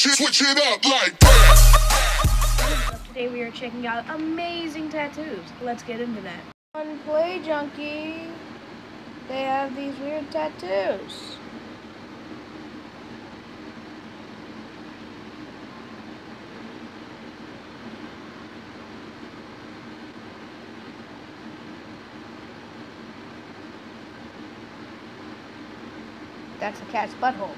switch it, switch it up like that. Today we are checking out amazing tattoos. Let's get into that. On Play Junkie, they have these weird tattoos. That's a cat's butthole.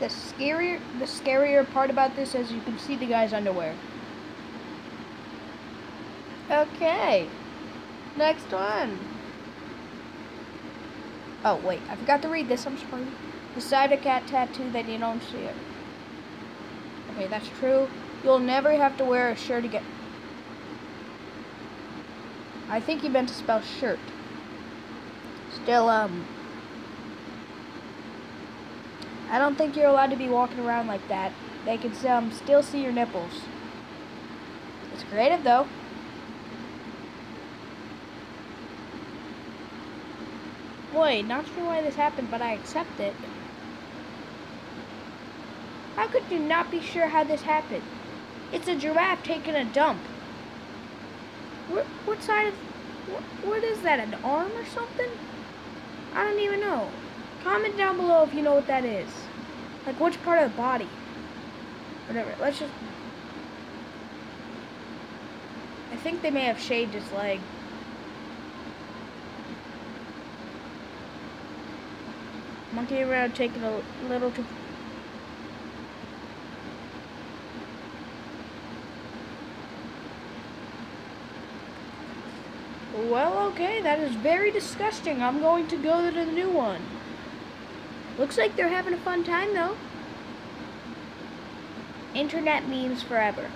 The scarier, the scarier part about this is you can see the guy's underwear. Okay, next one. Oh wait, I forgot to read this. I'm sorry. Beside a cat tattoo, then you don't see it. Okay, that's true. You'll never have to wear a shirt again. I think he meant to spell shirt. Still, um, I don't think you're allowed to be walking around like that. They can um, still see your nipples. It's creative, though. Boy, not sure why this happened, but I accept it. How could you not be sure how this happened? It's a giraffe taking a dump. What, what side of... What, what is that, an arm or something? I don't even know. Comment down below if you know what that is. Like, which part of the body? Whatever, let's just... I think they may have shaved his leg. Monkey around taking a little too... Well, okay, that is very disgusting. I'm going to go to the new one. Looks like they're having a fun time, though. Internet memes forever.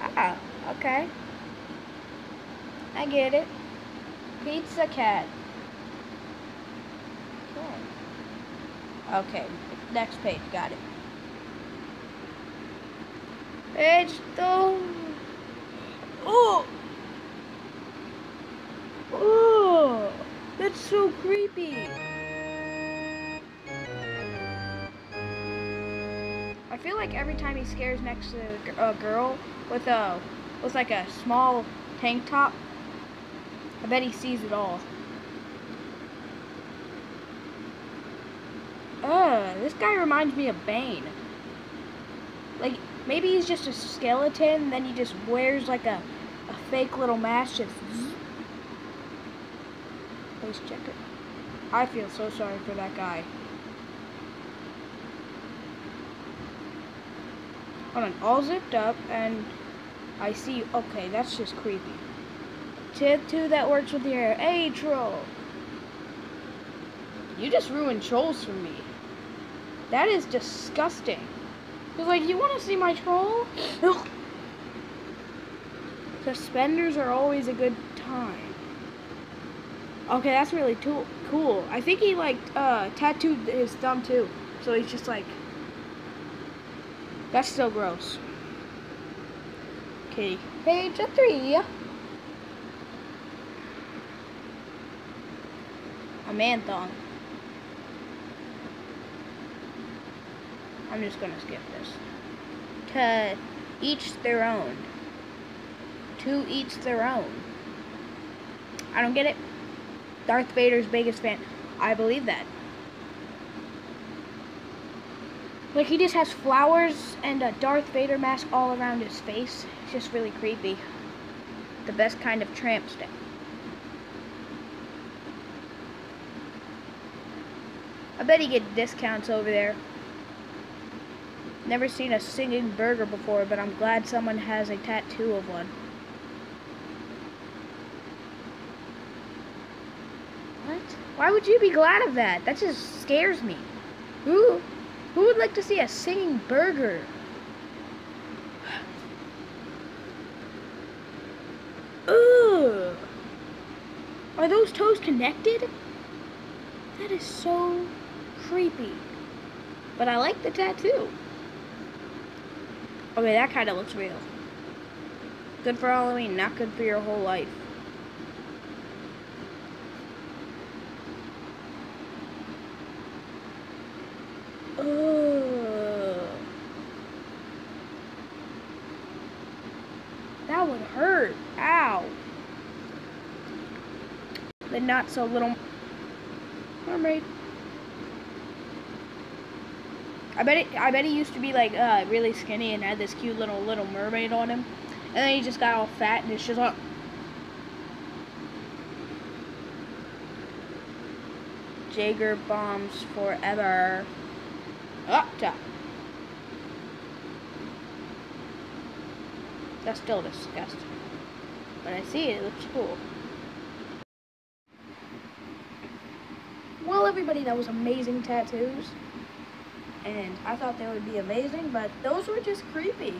Ah, okay. I get it. Pizza cat. Okay. Okay, next page, got it. Page two. Oh! Oh! That's so creepy. I feel like every time he scares next to a girl with a with like a small tank top, I bet he sees it all. Ugh, this guy reminds me of Bane. Like, maybe he's just a skeleton, then he just wears like a, a fake little mask, just Check it. I feel so sorry for that guy. Hold on, all zipped up, and I see, okay, that's just creepy. Tattoo that works with your, hey, troll. You just ruined trolls for me. That is disgusting. He's like, you want to see my troll? Suspenders are always a good time. Okay, that's really too cool. I think he like uh, tattooed his thumb too. So he's just like, that's still gross. Okay, page three. A man thong. I'm just gonna skip this. To each their own. To each their own. I don't get it. Darth Vader's biggest fan. I believe that. Like, he just has flowers and a Darth Vader mask all around his face. It's just really creepy. The best kind of tramp stamp. I bet he get discounts over there. Never seen a singing burger before, but I'm glad someone has a tattoo of one. Why would you be glad of that? That just scares me. Who, who would like to see a singing burger? Ugh. Are those toes connected? That is so creepy. But I like the tattoo. Okay, that kind of looks real. Good for Halloween, not good for your whole life. That would hurt. Ow. The not so little mermaid. I bet it, I bet he used to be like uh, really skinny and had this cute little little mermaid on him, and then he just got all fat and it's just like. Jaeger bombs forever. Up top. That's still disgusting. But I see it, it looks cool. Well, everybody, that was amazing tattoos. And I thought they would be amazing, but those were just creepy.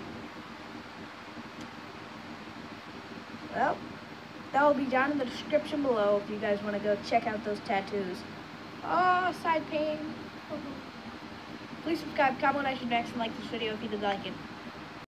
Well, that will be down in the description below if you guys want to go check out those tattoos. Oh, side pain. Please subscribe, comment, I should next, and like this video if you did like it.